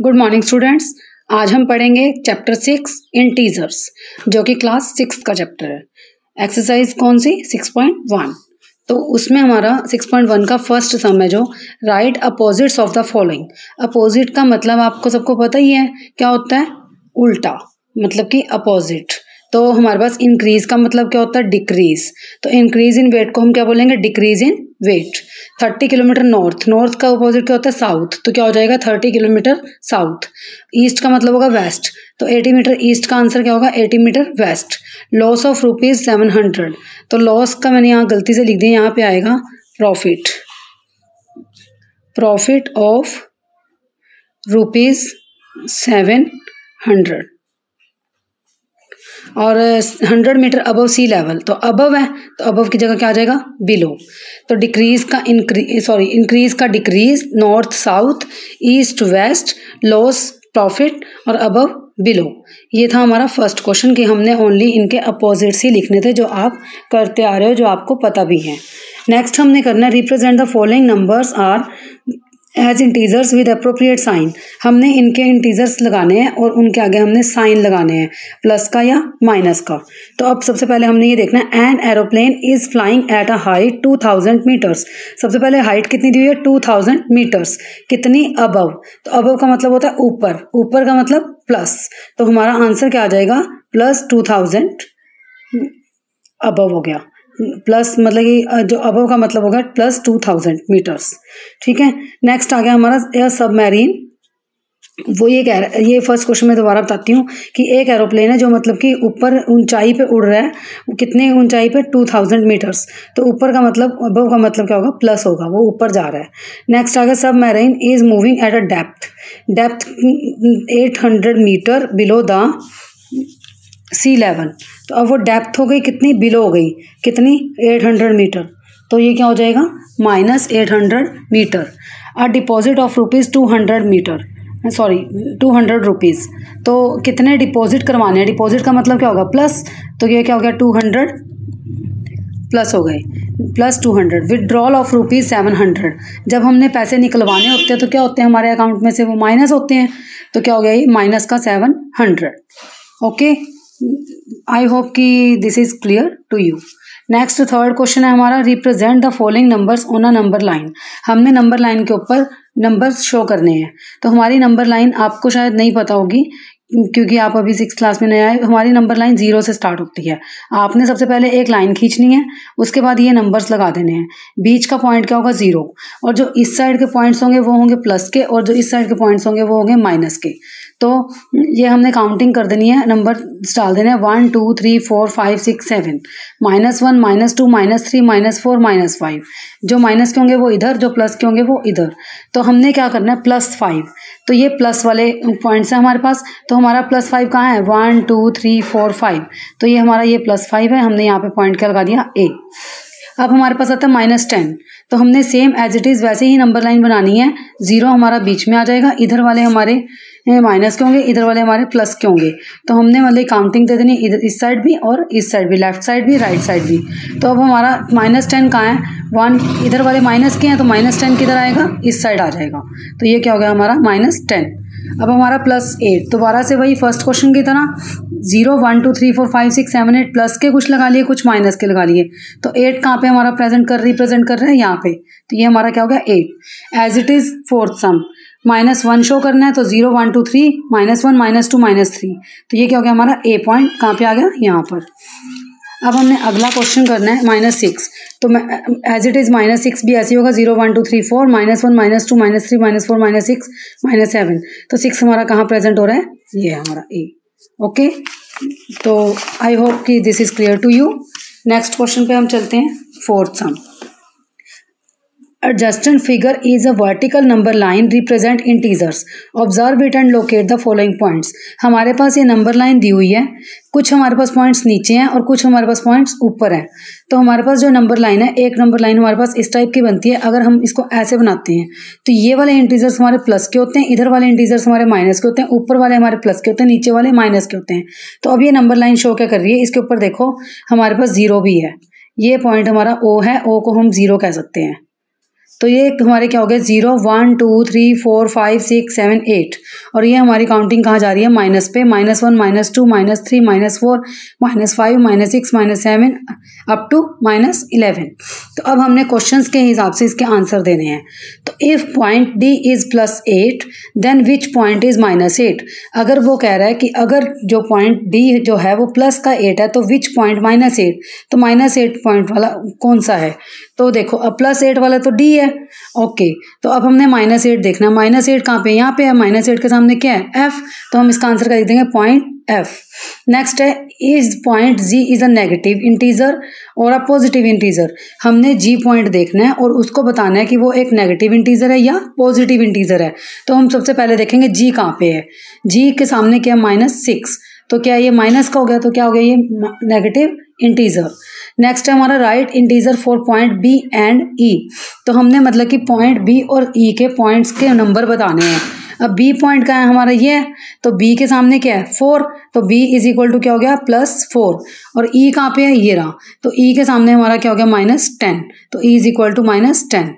Good morning students आज हम पढ़ेंगे चैप्टर सिक्स इन टीजर्स जो कि क्लास सिक्स का चैप्टर है। एक्सरसाइज कौन सी? सिक्स पॉइंट वन तो उसमें हमारा सिक्स पॉइंट वन का फ़र्स्ट सम है जो write opposites of the following opposite का मतलब आपको सबको पता ही है, क्या होता है? उल्टा मतलब कि अपोजिट तो हमारे पास इंक्रीज का मतलब क्या होता है? डिक्रीज तो इंक्रीज इन वेट को हम क्या बोलेंगे? Decrease in weight thirty kilometre north north का अपोजिट क्या होता है? साउथ। तो क्या हो जाएगा? Thirty kilometre south. ईस्ट का मतलब होगा वेस्ट। तो एटी मीटर ईस्ट का आंसर क्या होगा? Eighty metre west. Loss of rupees seven hundred. तो लॉस का मैंने यहाँ गलती से लिख दिया, यहाँ पे आएगा profit. Profit of rupees seven hundred. और hundred metre above sea level तो अबव है तो अबव की जगह क्या आ जाएगा? बिलो तो डिक्रीज का इंक्रीज सॉरी इंक्रीज का decrease north south east west loss profit और अबव बिलो ये था हमारा फ़र्स्ट क्वेश्चन कि हमने ओनली इनके अपोजिट्स ही लिखने थे जो आप करते आ रहे हो, जो आपको पता भी है। नेक्स्ट हमने करना है represent the following numbers are as integers with appropriate sign हमने इनके इंटीजर्स लगाने हैं और उनके आगे हमने साइन लगाने हैं प्लस का या माइनस का। तो अब सबसे पहले हमने ये देखना है an aeroplane is flying at a height two thousand metres सबसे पहले हाइट कितनी दी हुई है? टू थाउज़ेंड मीटर्स कितनी अबव तो अबव का मतलब होता है ऊपर। ऊपर का मतलब प्लस तो हमारा आंसर क्या आ जाएगा? प्लस टू थाउज़ेंड अबव हो गया। प्लस मतलब कि जो अबव का मतलब होगा प्लस टू थाउज़ेंड मीटर्स ठीक है? नेक्स्ट आ गया हमारा एयर सबमरीन वो ये कह रहा ये फ़र्स्ट क्वेश्चन में दोबारा बताती हूँ कि एक एरोप्लेन है जो मतलब कि ऊपर ऊंचाई पे उड़ रहा है। कितने ऊंचाई पे? टू थाउज़ेंड मीटर्स तो ऊपर का मतलब अबव का मतलब क्या होगा? प्लस होगा। वो ऊपर जा रहा है। नेक्स्ट आ गया submarine is moving at a depth depth eight hundred metre below the sea level तो अब वो डेप्थ हो गई, कितनी? बिलो हो गई। कितनी? Eight hundred metre. तो ये क्या हो जाएगा? Minus eight hundred metre. A deposit of rupees two hundred metre. Sorry, two hundred rupees. तो कितने डिपॉजिट करवाने हैं? डिपॉजिट का मतलब क्या होगा? प्लस तो ये क्या हो गया? टू हंड्रेड प्लस हो गए। Plus two hundred. Withdrawal of rupees seven hundred. जब हमने पैसे निकलवाने होते हैं तो क्या होते हैं हमारे अकाउंट में से? वो माइनस होते हैं। तो क्या हो गया? ये माइनस का seven hundred. Okay? I hope कि this is clear to you next third question है हमारा represent the following numbers on a number line हमने नंबर लाइन के ऊपर नंबर्स शो करने हैं। तो हमारी नंबर लाइन आपको शायद नहीं पता होगी क्योंकि आप अभी सिक्स क्लास में नए आए, हमारी नंबर लाइन ज़ीरो से स्टार्ट होती है। आपने सबसे पहले एक लाइन खींचनी है, उसके बाद ये नंबर्स लगा देने हैं। बीच का पॉइंट क्या होगा? ज़ीरो और जो इस साइड के पॉइंट्स होंगे, वो होंगे प्लस के, और जो इस साइड के पॉइंट्स होंगे, वो होंगे माइनस के। तो ये हमने काउंटिंग कर देनी है नंबर डाल देने हैं। One two three four five six seven minus one minus two minus three minus four minus five जो माइनस के होंगे, वो इधर, जो प्लस के होंगे, वो इधर। तो हमने क्या करना है? प्लस फाइव तो ये प्लस वाले पॉइंट्स हैं हमारे पास। तो हमारा प्लस फाइव कहाँ है? One two three four five तो ये हमारा ये प्लस फाइव है, हमने यहाँ पे पॉइंट क्या लगा दिया? ए अब हमारे पास आता है माइनस टेन तो हमने सेम एज इट इज़ वैसे ही नंबर लाइन बनानी है। ज़ीरो हमारा बीच में आ जाएगा। इधर वाले हमारे माइनस के होंगे, इधर वाले हमारे प्लस के होंगे। तो हमने मतलब काउंटिंग दे देनी, इधर इस साइड भी और इस साइड भी लेफ़्ट साइड भी राइट साइड भी। तो अब हमारा माइनस टेन कहाँ है? वन इधर वाले माइनस के हैं तो माइनस टेन किधर आएगा? इस साइड आ जाएगा। तो ये क्या हो गया हमारा माइनस टेन अब हमारा प्लस एट दोबारा से वही फ़र्स्ट क्वेश्चन की तरह zero one two three four five six seven eight plus के कुछ लगा लिए, कुछ माइनस के लगा लिए। तो एट कहाँ पे हमारा प्रेजेंट कर, रिप्रेजेंट कर रहे हैं? यहाँ पे। तो ये हमारा क्या हो गया? Eight. As it is fourth sum minus one show करना है तो zero one two three minus one minus two minus three तो ये क्या हो गया हमारा? ए पॉइंट कहाँ पे आ गया? यहाँ पर। अब हमने अगला क्वेश्चन करना है माइनस सिक्स तो as it is minus six भी ऐसे होगा, zero one two three four minus one minus two minus three minus four minus six minus seven तो सिक्स हमारा कहाँ प्रेजेंट हो रहा है? ये है हमारा ए ओके तो आई होप कि this is clear to you next question पे हम चलते हैं. Fourth sum Adjacent figure is a vertical number line represent integers. Observe it and locate the following points. हमारे पास ये नंबर लाइन दी हुई है। कुछ हमारे पास पॉइंट्स नीचे हैं और कुछ हमारे पास पॉइंट्स ऊपर हैं। तो हमारे पास जो नंबर लाइन है, एक नंबर लाइन हमारे पास इस टाइप की बनती है। अगर हम इसको ऐसे बनाते हैं तो ये वाले इंटीजर्स हमारे प्लस के होते हैं, इधर वाले इंटीजर्स हमारे माइनस के होते हैं, ऊपर वाले हमारे प्लस के होते हैं, नीचे वाले माइनस के होते हैं। तो अब ये नंबर लाइन शो क्या कर रही है? इसके ऊपर देखो, हमारे पास ज़ीरो भी है। ये पॉइंट हमारा ओ है ओ को हम ज़ीरो कह सकते हैं। तो ये हमारे क्या हो गया zero one two three four five six seven eight और ये हमारी काउंटिंग कहाँ जा रही है? माइनस पे. Minus one minus two minus three minus four minus five minus six minus seven up to minus eleven तो अब हमने क्वेश्चंस के हिसाब से इसके आंसर देने हैं. तो if point D is plus eight then which point is minus eight अगर वो कह रहा है कि अगर जो पॉइंट डी जो है वो प्लस का एट है तो विच पॉइंट माइनस एट तो माइनस एट पॉइंट वाला कौन सा है? तो देखो, अब प्लस एट वाला तो डी है। ओके तो अब हमने माइनस एट देखना है। माइनस एट कहाँ पे यहाँ पे है। माइनस एट के सामने क्या है? एफ़ तो हम इसका आंसर कर देंगे पॉइंट एफ़ नेक्स्ट है is point G is a negative integer और अ पॉजिटिव इंटीजर हमने जी पॉइंट देखना है और उसको बताना है कि वो एक नेगेटिव इंटीजर है या पॉजिटिव इंटीजर है। तो हम सबसे पहले देखेंगे जी कहाँ पे है। जी के सामने क्या है? माइनस सिक्स तो क्या ये माइनस का हो गया? तो क्या हो गया? ये नेगेटिव इंटीजर नेक्स्ट है हमारा right integer for point B and E तो हमने मतलब कि पॉइंट बी और ई e के पॉइंट्स के नंबर बताने हैं। अब बी पॉइंट का है हमारा ये? तो बी के सामने क्या है? फोर तो बी इज़ इक्वल टू क्या हो गया? प्लस फोर और ई e कहाँ पे है? ये रहा। तो ई e के सामने हमारा क्या हो गया? माइनस टेन तो E is equal to minus ten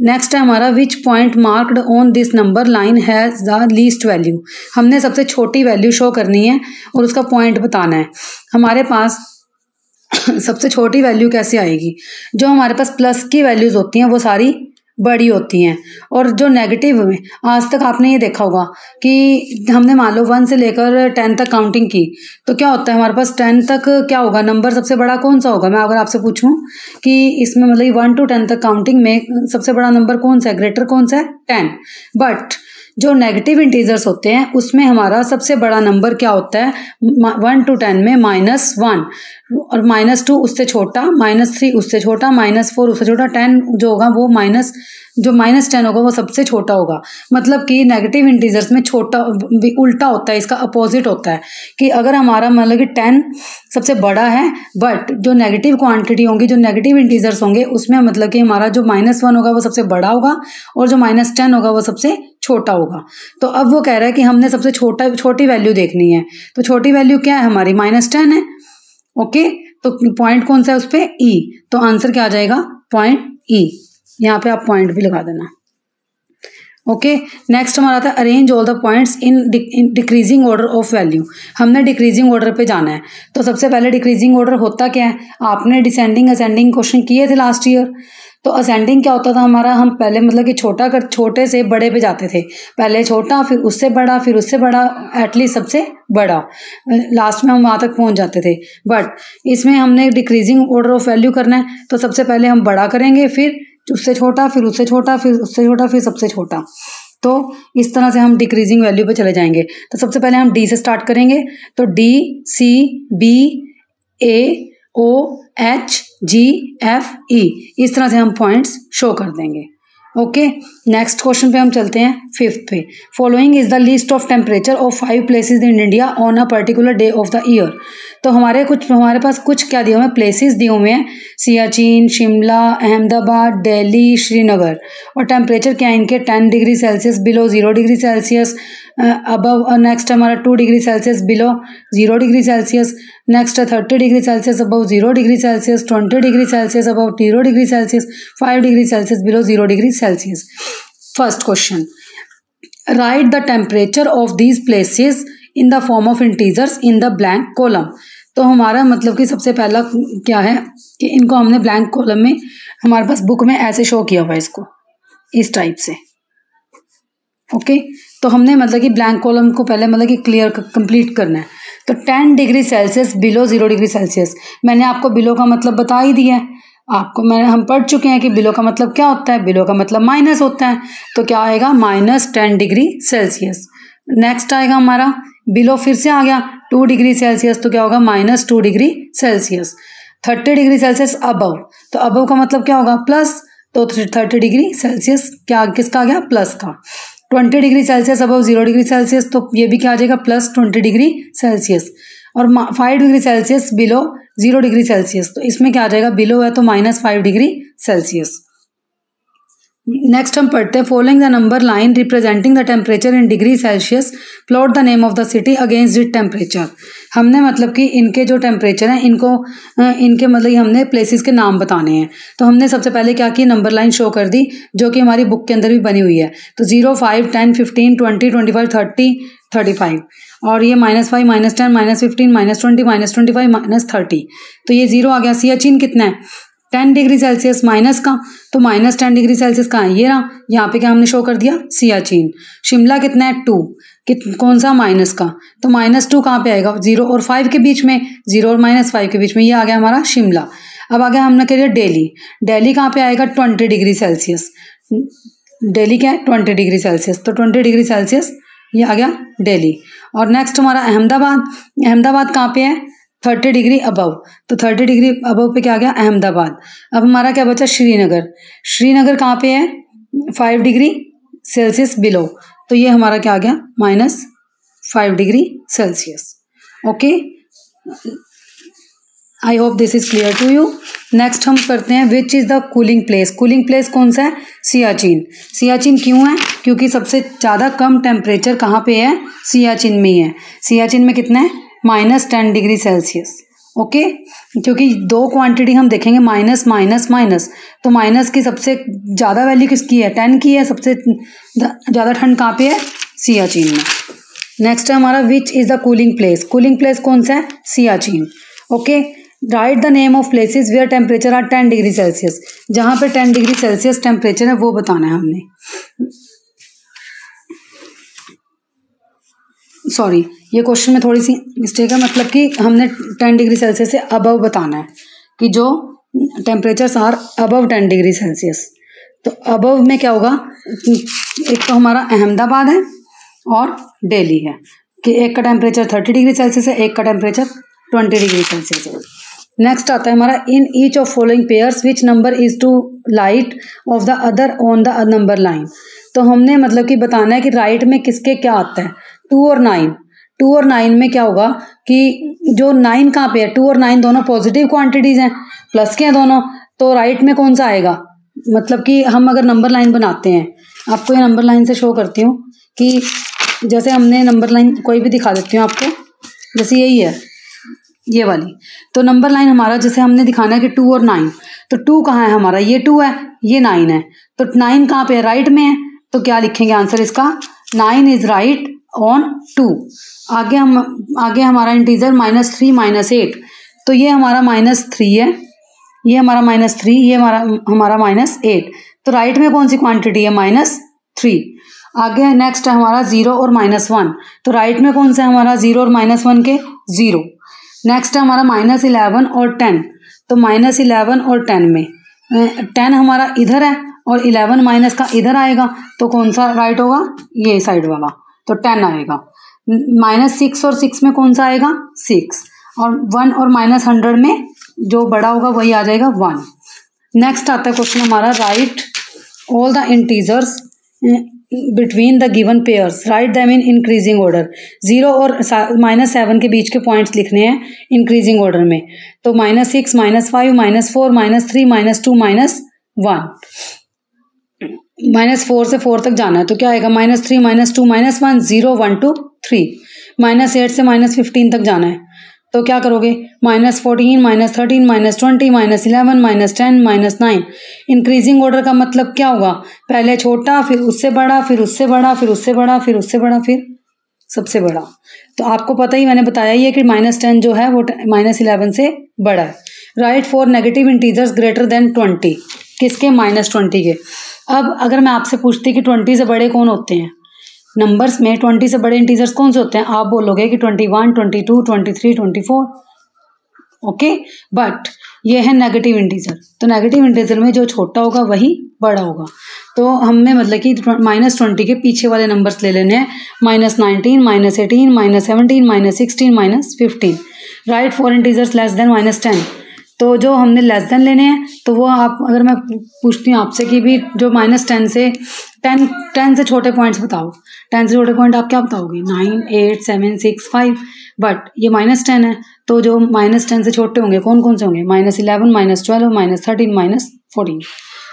next है हमारा which point marked on this number line has the least value हमने सबसे छोटी वैल्यू शो करनी है और उसका पॉइंट बताना है। हमारे पास सबसे छोटी वैल्यू कैसे आएगी? जो हमारे पास प्लस की वैल्यूज़ होती हैं, वो सारी बड़ी होती हैं। और जो नेगेटिव में, आज तक आपने ये देखा होगा कि हमने मान लो वन से लेकर टेन तक काउंटिंग की तो क्या होता है हमारे पास टेन तक क्या होगा? नंबर सबसे बड़ा कौन सा होगा? मैं अगर आपसे पूछूँ कि इसमें मतलब वन टू टेन तक काउंटिंग में सबसे बड़ा नंबर कौन सा है? ग्रेटर कौन सा है? टेन बट जो नेगेटिव इंटीजर्स होते हैं, उसमें हमारा सबसे बड़ा नंबर क्या होता है? वन टू टेन में माइनस वन और माइनस टू उससे छोटा माइनस थ्री उससे छोटा माइनस फोर उससे छोटा टेन जो होगा वो माइनस जो माइनस टेन होगा वो सबसे छोटा होगा. मतलब कि नेगेटिव इंटीजर्स में छोटा उल्टा होता है, इसका अपोजिट होता है. कि अगर हमारा मतलब कि टेन सबसे बड़ा है बट जो नेगेटिव क्वांटिटी होंगी, जो नेगेटिव इंटीजर्स होंगे, उसमें मतलब कि हमारा जो माइनस वन होगा वो सबसे बड़ा होगा, और जो माइनस टेन होगा वो सबसे छोटा होगा। तो अब वो कह रहा है कि हमने सबसे छोटा, छोटी वैल्यू देखनी है। तो छोटी वैल्यू क्या है हमारी? माइनस टेन है। ओके तो पॉइंट कौन सा है उस पर ई e। तो आंसर क्या आ जाएगा? Point E e। यहाँ पे आप पॉइंट भी लगा देना। ओके नेक्स्ट हमारा था arrange all the points in decreasing order of value हमने डिक्रीजिंग ऑर्डर पे जाना है। तो सबसे पहले डिक्रीजिंग ऑर्डर होता क्या है? आपने डिसेंडिंग असेंडिंग क्वेश्चन किए थे लास्ट ईयर तो असेंडिंग क्या होता था हमारा? हम पहले मतलब कि छोटा कर, छोटे से बड़े पे जाते थे। पहले छोटा, फिर उससे बड़ा, फिर उससे बड़ा एटलीस्ट सबसे बड़ा। लास्ट में हम वहाँ तक पहुँच जाते थे। बट इसमें हमने डिक्रीजिंग ऑर्डर ऑफ़ वैल्यू करना है। तो सबसे पहले हम बड़ा करेंगे, फिर उससे छोटा, फिर उससे छोटा, फिर उससे छोटा, फिर सबसे छोटा। तो इस तरह से हम डिक्रीजिंग वैल्यू पे चले जाएँगे। तो सबसे पहले हम डी से स्टार्ट करेंगे। तो D C B A O H G F E इस तरह से हम पॉइंट्स शो कर देंगे। ओके नेक्स्ट क्वेश्चन पे हम चलते हैं फिफ्थ पे. Following is the list of temperature of five places in India on a particular day of the year तो हमारे कुछ, हमारे पास कुछ क्या दिए हुए हैं? प्लेसेस दिए हुए हैं. सियाचिन, शिमला, अहमदाबाद, दिल्ली, श्रीनगर. और टेम्परेचर क्या है इनके? Ten degree Celsius below zero degree Celsius above next हमारा two degree Celsius below zero degree Celsius next thirty degree Celsius above zero degree Celsius twenty degree Celsius above zero degree Celsius five degree Celsius below zero degree Celsius first question write the temperature of these places in the form of integers in the blank column तो हमारा मतलब कि सबसे पहला क्या है कि इनको हमने ब्लैंक कॉलम में, हमारे पास बुक में ऐसे शो किया हुआ है इसको, इस टाइप से। ओके तो हमने मतलब कि ब्लैंक कॉलम को पहले मतलब कि क्लियर कंप्लीट करना है। तो ten degree Celsius below zero degree Celsius मैंने आपको बिलो का मतलब बता ही दिया है। आपको मैंने हम पढ़ चुके हैं कि बिलो का मतलब क्या होता है? बिलो का मतलब माइनस होता है। तो क्या आएगा? Minus ten degree Celsius next आएगा हमारा। बिलो फिर से आ गया। टू डिग्री सेल्सियस तो क्या होगा? Minus two degree Celsius thirty degree Celsius above तो अबव का मतलब क्या होगा? प्लस तो थर्टी डिग्री सेल्सियस क्या, किसका आ गया? प्लस का। Twenty degree Celsius above zero degree Celsius तो ये भी क्या आ जाएगा? Plus twenty degree Celsius. और five degree Celsius below zero degree Celsius तो इसमें क्या आ जाएगा? बिलो है तो minus five degree Celsius. Next हम पढ़ते हैं following the number line representing the temperature in degree Celsius plot the name of the city against it temperature हमने मतलब कि इनके जो टेम्परेचर हैं, इनको इनके मतलब हमने प्लेसेस के नाम बताने हैं। तो हमने सबसे पहले क्या किया नंबर लाइन शो कर दी, जो कि हमारी बुक के अंदर भी बनी हुई है। तो zero five ten fifteen twenty twenty five thirty thirty five और ये minus five minus ten minus fifteen minus twenty minus twenty five minus thirty तो ये ज़ीरो आ गया। सियाचिन कितना है? टेन डिग्री सेल्सियस माइनस का तो माइनस टेन डिग्री सेल्सियस का ये रहा। यहाँ पे क्या हमने शो कर दिया? सियाचिन। शिमला कितना है? टू कित, कौन सा? माइनस का। तो माइनस टू कहाँ पे आएगा? ज़ीरो और फाइव के बीच में। ज़ीरो और माइनस फाइव के बीच में। ये आ गया हमारा शिमला। अब आ गया हमने कह दिया डेली। डेली कहाँ पे आएगा? Twenty degree Celsius. डेली क्या है? Twenty degree Celsius. तो ट्वेंटी डिग्री सेल्सियस, ये आ गया डेली। और नेक्स्ट हमारा अहमदाबाद। अहमदाबाद कहाँ पे है? Thirty degree above. तो थर्टी डिग्री अबव पे क्या आ गया? अहमदाबाद। अब हमारा क्या बचा? श्रीनगर। श्रीनगर कहाँ पे है? फाइव डिग्री सेल्सियस बिलो तो ये हमारा क्या आ गया? Minus five degree Celsius okay I hope this is clear to you next हम करते हैं which is the cooling place cooling place कौन सा है? सियाचिन। सियाचिन क्यों है? क्योंकि सबसे ज़्यादा कम टेम्परेचर कहाँ पे है? सियाचिन में ही है। सियाचिन में कितना है? Minus ten degree Celsius, okay? क्योंकि दो क्वांटिटी हम देखेंगे, माइनस माइनस माइनस। तो माइनस की सबसे ज़्यादा वैल्यू किसकी है? टेन की है, सबसे ज़्यादा ठंड कहाँ पे है? सियाचिन में। नेक्स्ट है हमारा which is the cooling place cooling place कौन सा है? Siachen, okay? Write the name of places where temperature are ten degree Celsius जहाँ पे टेन डिग्री सेल्सियस टेम्परेचर है, वो बताना है हमने। सॉरी ये क्वेश्चन में थोड़ी सी मिस्टेक है मतलब कि हमने टेन डिग्री सेल्सियस से अबव बताना है कि जो temperature are above ten degree Celsius तो अबव में क्या होगा? एक तो हमारा अहमदाबाद है और दिल्ली है कि एक का टेम्परेचर थर्टी डिग्री सेल्सियस है, एक का टेम्परेचर ट्वेंटी डिग्री सेल्सियस है। नेक्स्ट आता है हमारा in each of following pairs which number is to right of the other on the number line तो हमने मतलब कि बताना है कि राइट में किसके क्या आता है? टू और नाइन। टू और नाइन में क्या होगा कि जो नाइन कहाँ पे है? टू और नाइन दोनों पॉजिटिव क्वांटिटीज हैं प्लस के हैं दोनों तो राइट में कौन सा आएगा? मतलब कि हम अगर नंबर लाइन बनाते हैं, आपको ये नंबर लाइन से शो करती हूँ कि जैसे हमने नंबर लाइन कोई भी दिखा देती हूँ आपको, जैसे यही है, ये वाली। तो नंबर लाइन हमारा जैसे हमने दिखाना है कि टू और नाइन तो टू कहाँ है हमारा? ये टू है, ये नाइन है। तो नाइन कहाँ पे है? राइट में है तो क्या लिखेंगे आंसर इसका? Nine is right on to आगे हम, आगे हमारा integer minus three minus eight तो ये हमारा माइनस थ्री है. ये हमारा माइनस थ्री ये हमारा हमारा माइनस एट तो राइट में कौन सी क्वांटिटी है? माइनस थ्री आगे नेक्स्ट है हमारा ज़ीरो और माइनस वन तो राइट में कौन सा हमारा ज़ीरो और माइनस वन के? ज़ीरो नेक्स्ट है हमारा माइनस इलेवन और टेन तो माइनस इलेवन और टेन में. टेन हमारा इधर है और इलेवन माइनस का इधर आएगा. तो कौन सा राइट होगा? ये साइड वाला. तो टेन आएगा। माइनस सिक्स और सिक्स में कौन सा आएगा? सिक्स। और वन और माइनस हंड्रेड में जो बड़ा होगा वही आ जाएगा वन। नेक्स्ट आता है क्वेश्चन हमारा, write all the integers between the given pairs, write them in increasing order. Zero और माइनस सेवन के बीच के पॉइंट्स लिखने हैं इंक्रीजिंग ऑर्डर में। तो minus six, minus five, minus four, minus three, minus two, minus one. Minus four से four तक जाना है तो क्या आएगा? Minus three, minus two, minus one, zero, one, two, three. Minus eight से माइनस फिफ्टीन तक जाना है। तो क्या करोगे? Minus fourteen, minus thirteen, minus twenty, minus eleven, minus ten, minus nine. Increasing order का मतलब क्या होगा पहले छोटा, फिर उससे बड़ा, फिर उससे बड़ा, फिर उससे बड़ा, फिर उससे बड़ा, फिर सबसे बड़ा। तो आपको पता ही मैंने बताया ही है कि माइनस टेन जो है वो माइनस इलेवन से बड़ा है। Write four negative integers greater than twenty किसके? माइनस ट्वेंटी के। अब अगर मैं आपसे पूछती कि ट्वेंटी से बड़े कौन होते हैं? नंबर्स में ट्वेंटी से बड़े इंटीजर्स कौन से होते हैं? आप बोलोगे कि twenty one, twenty two, twenty three, twenty four. Okay but ये है नेगेटिव इंटीजर तो नेगेटिव इंटीजर में जो छोटा होगा, वही बड़ा होगा। तो हमने मतलब कि माइनस ट्वेंटी के पीछे वाले नंबर्स ले लेने हैं। Minus nineteen minus eighteen minus seventeen minus sixteen minus fifteen write four integers less than minus ten तो जो हमने लेस देन लेने हैं तो वो आप, अगर मैं पूछती हूँ आपसे कि भी जो माइनस टेन से टेन टेन से छोटे पॉइंट्स बताओ। टेन से छोटे पॉइंट आप क्या बताओगे? Nine eight seven six five but ये माइनस टेन है तो जो माइनस टेन से छोटे होंगे कौन कौन से होंगे? Minus eleven minus twelve minus thirteen minus fourteen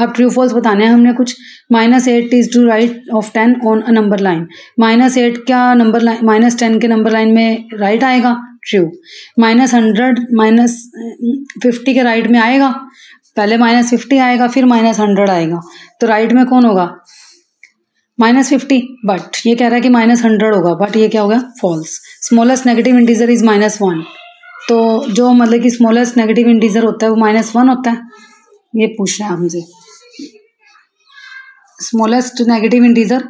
अब ट्रू फॉल्स बताने हैं हमने कुछ। Minus eight is to right of ten on a number line minus eight क्या नंबर लाइन माइनस टेन के नंबर लाइन में राइट आएगा? True minus hundred minus fifty के राइट में आएगा। पहले माइनस फिफ्टी आएगा, फिर माइनस हंड्रेड आएगा। तो राइट में कौन होगा? माइनस फिफ्टी बट ये कह रहा है कि माइनस हंड्रेड होगा बट ये क्या होगा false smallest negative integer is minus one तो जो मतलब कि स्मॉलेस्ट नेगेटिव इंटीजर होता है, वो माइनस वन होता है? ये पूछ रहे हैं हमसे स्मॉलेस्ट नेगेटिव इंटीजर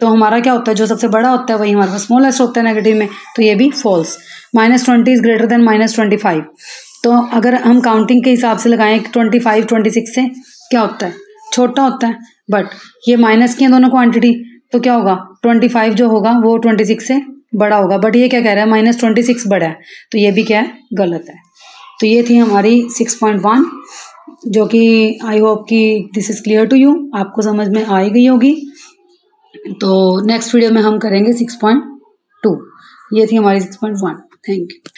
तो हमारा क्या होता है? जो सबसे बड़ा होता है, वही हमारे पास स्मॉलेस्ट होता है नेगेटिव में तो ये भी false minus twenty is greater than minus twenty five. तो अगर हम काउंटिंग के हिसाब से लगाएँ कि ट्वेंटी फाइव, ट्वेंटी सिक्स से, क्या होता है? छोटा होता है बट ये माइनस की दोनों क्वांटिटी तो क्या होगा? ट्वेंटी फाइव जो होगा, वो ट्वेंटी सिक्स से बड़ा होगा। बट ये क्या कह रहा है? माइनस ट्वेंटी सिक्स बड़ा है। तो ये भी क्या है? गलत है। तो ये थी हमारी सिक्स पॉइंट वन, जो कि आई होप कि this is clear to you आपको समझ में आई गई होगी। तो नेक्स्ट वीडियो में हम करेंगे सिक्स पॉइंट टू। ये थी हमारी six point one. Thank you